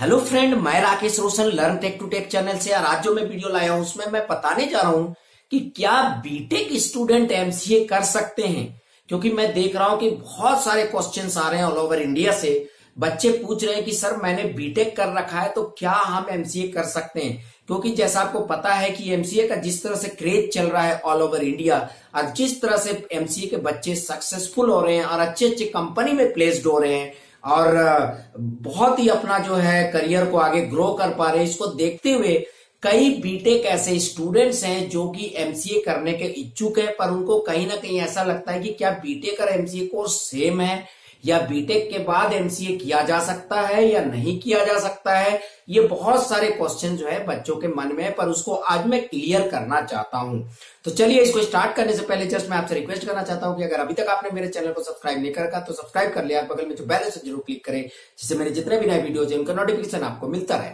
Hello friend, मैं Rakesh Roshan, learn tech to tech channel से आज जो मैं वीडियो लाया हूँ, उसमें मैं बताने जा रहा हूँ कि क्या बीटेक स्टूडेंट एमसीए कर सकते हैं। क्योंकि मैं देख रहा हूँ कि बहुत सारे क्वेश्चन आ रहे हैं ऑल ओवर इंडिया से। बच्चे पूछ रहे हैं कि, सर, मैंने बीटेक कर रखा है तो क्या हम एमसीए कर सकते हैं? क्योंकि जैसा आपको पता है कि एमसीए का जिस तरह से क्रेज चल रहा है ऑल ओवर इंडिया और जिस तरह से एमसीए के बच्चे सक्सेसफुल हो रहे हैं, और अच्छे अच्छे कंपनी में प्लेस्ड हो रहे हैं और बहुत ही अपना जो है करियर को आगे ग्रो कर पा रहे इसको देखते हुए कई बीटेक ऐसे स्टूडेंट्स हैं जो कि एमसीए करने के इच्छुक है, पर उनको कहीं ना कहीं ऐसा लगता है कि क्या बीटेक और एमसीए कोर्स सेम है? या बीटेक के बाद एमसीए किया जा सकता है या नहीं किया जा सकता है, ये बहुत सारे क्वेश्चन जो है बच्चों के मन में है, पर उसको आज मैं क्लियर करना चाहता हूँ। तो चलिए इसको स्टार्ट करने से पहले जस्ट मैं आपसे रिक्वेस्ट करना चाहता हूँ कि अगर अभी तक आपने मेरे चैनल को सब्सक्राइब नहीं कर तो सब्सक्राइब कर लिया बगल में जो बैल से ज़रूर क्लिक करें, जिससे मेरे जितने भी नए वीडियो है, उनका नोटिफिकेशन आपको मिलता रहे।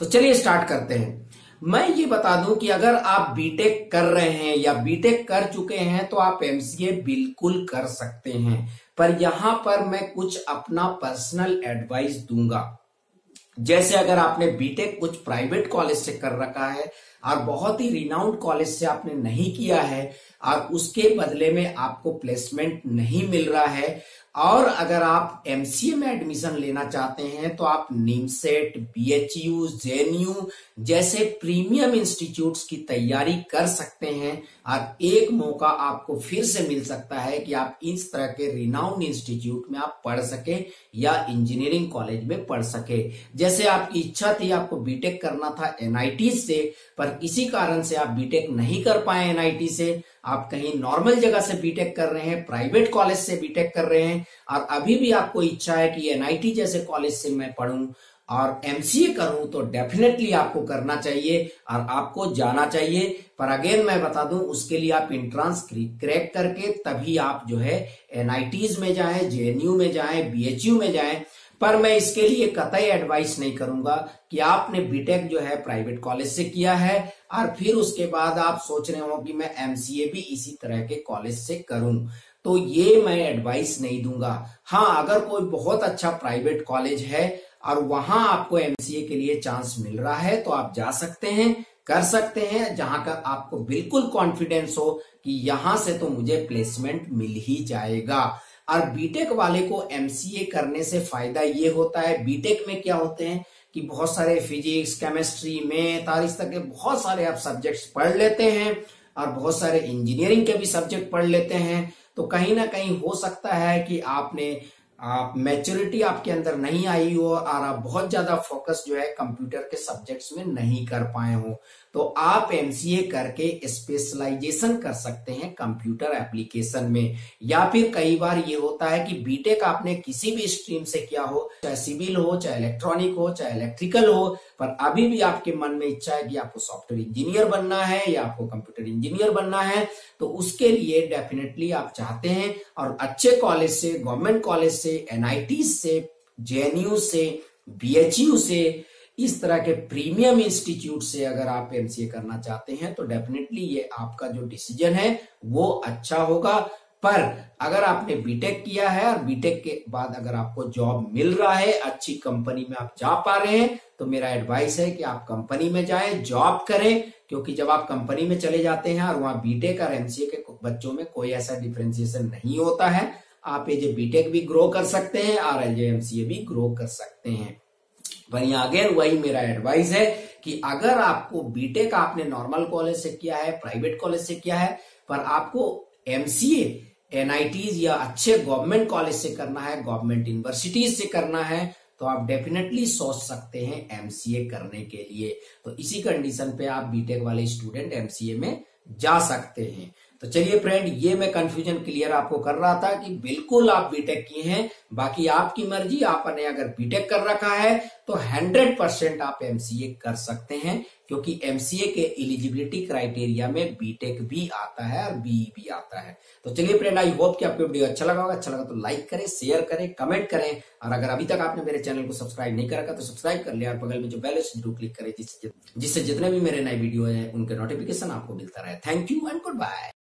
तो चलिए स्टार्ट करते हैं। मैं ये बता दूँ कि अगर आप बीटेक कर रहे हैं या बीटेक कर चुके हैं तो आप एमसीए बिल्कुल कर सकते हैं। पर यहाँ पर मैं कुछ अपना पर्सनल एडवाइस दूँगा। जैसे अगर आपने बीटेक कुछ प्राइवेट कॉलेज से कर रखा है और बहुत ही रिनाउंड कॉलेज से आपने नहीं किया है और उसके बदले में आपको प्लेसमेंट नहीं मिल रहा है। और अगर आप एमसीए में एडमिशन लेना चाहते हैं तो आप निमसेट बीएचयू जेएनयू जैसे प्रीमियम इंस्टीट्यूट्स की तैयारी कर सकते हैं और एक मौका आपको फिर से मिल सकता है कि आप इस तरह के रिनाउंड इंस्टीट्यूट में आप पढ़ सके या इंजीनियरिंग कॉलेज में पढ़ सके। जैसे आपकी इच्छा थी, आपको बीटेक करना था एनआईटी से, पर किसी कारण से आप बीटेक नहीं कर पाए एनआईटी से, आप कहीं नॉर्मल जगह से बीटेक कर रहे हैं प्राइवेट कॉलेज से बीटेक कर रहे हैं, और अभी भी आपको इच्छा है कि एनआईटी जैसे कॉलेज से मैं पढ़ूं और एमसीए करूँ तो डेफिनेटली आपको करना चाहिए और आपको जाना चाहिए। पर अगेन मैं बता दूँ, उसके लिए आप इंट्रांस क्रैक करके तभी आप जो है एनआईटीज में जाएँ जेएनयू में जाएँ बीएचयू में जाएँ। पर मैं इसके लिए कतई एडवाइस नहीं करूँगा कि आपने बीटेक जो है प्राइवेट कॉलेज से किया है और फिर उसके बाद आप सोच रहे हो कि मैं एमसीए भी इसी तरह के कॉलेज से करूँ। तो ये मैं एडवाइस नहीं दूँगा। हाँ अगर कोई बहुत अच्छा प्राइवेट कॉलेज है और वहाँ आपको एमसीए के लिए चांस मिल रहा है तो आप जा सकते हैं, कर सकते हैं, जहाँ का आपको बिल्कुल कॉन्फिडेंस हो कि यहाँ से तो मुझे प्लेसमेंट मिल ही जाएगा। और बीटेक वाले को एमसीए करने से फ़ायदा ये होता है बीटेक में क्या होते हैं कि बहुत सारे फिजिक्स केमिस्ट्री में तारीख तक के बहुत सारे आप सब्जेक्ट्स पढ़ लेते हैं और बहुत सारे इंजीनियरिंग के भी सब्जेक्ट पढ़ लेते हैं। तो कहीं ना कहीं हो सकता है कि आपने आप मैच्योरिटी आपके अंदर नहीं आई हो और आप बहुत ज़्यादा फोकस जो है कंप्यूटर के सब्जेक्ट्स में नहीं कर पाए हो तो आप एमसीए करके स्पेशलाइजेशन कर सकते हैं कंप्यूटर एप्लीकेशन में। या फिर कई बार ये होता है कि बीटेक आपने किसी भी स्ट्रीम से किया हो, चाहे सिविल हो, चाहे इलेक्ट्रॉनिक हो, चाहे इलेक्ट्रिकल हो, पर अभी भी आपके मन में इच्छा है कि आपको सॉफ्टवेयर इंजीनियर बनना है या आपको कंप्यूटर इंजीनियर बनना है तो उसके लिए डेफिनेटली आप चाहते हैं और अच्छे कॉलेज से गवर्नमेंट कॉलेज से एनआईटी से जेएनयू से बीएचयू से, इस तरह के प्रीमियम इंस्टीट्यूट से अगर आप एमसीए करना चाहते हैं तो डेफिनेटली ये आपका जो डिसीज़न है, वो अच्छा होगा। पर अगर आपने बीटेक किया है और बीटेक के बाद अगर आपको जॉब मिल रहा है, अच्छी कंपनी में आप जा पा रहे हैं तो मेरा एडवाइस है कि आप कंपनी में जाएँ जॉब करें, क्योंकि जब आप कंपनी में चले जाते हैं और वहाँ बीटेक और एमसीए के बच्चों में कोई ऐसा डिफ्रेंसिएशन नहीं होता है आप एज बीटेक भी ग्रो कर सकते हैं, और एज एमसीए भी ग्रो कर सकते हैं। वहीं अगेन वही मेरा एडवाइस है कि अगर आपको बीटेक आपने नॉर्मल कॉलेज से किया है प्राइवेट कॉलेज से किया है, पर आपको एमसीए एनआईटीज या अच्छे गवर्नमेंट कॉलेज से करना है गवर्नमेंट यूनिवर्सिटीज से करना है तो आप डेफिनेटली सोच सकते हैं एमसीए करने के लिए। तो इसी कंडीशन पे आप बीटेक वाले स्टूडेंट एमसीए में जा सकते हैं। तो चलिए फ्रेंड ये मैं कंफ्यूजन क्लियर आपको कर रहा था कि बिल्कुल आप बीटेक किए हैं, बाकी आपकी मर्ज़ी, आपने अगर बीटेक कर रखा है तो 100 परसेंट आप एमसीए कर सकते हैं, क्योंकि एमसीए के एलिजिबिलिटी क्राइटेरिया में बीटेक भी आता है और बी भी आता है। तो चलिए फ्रेंड आई होप कि आपको वीडियो अच्छा लगा होगा। अच्छा लगा तो लाइक करें शेयर करें कमेंट करें, और अगर अभी तक आपने मेरे चैनल को सब्सक्राइब नहीं कर रखा तो सब्सक्राइब कर लिया और बगल में जो बेल ज़रूर क्लिक करें, जिससे जितने भी मेरे नए वीडियो है, उनके नोटिफिकेशन आपको मिलता रहे। Thank you and goodbye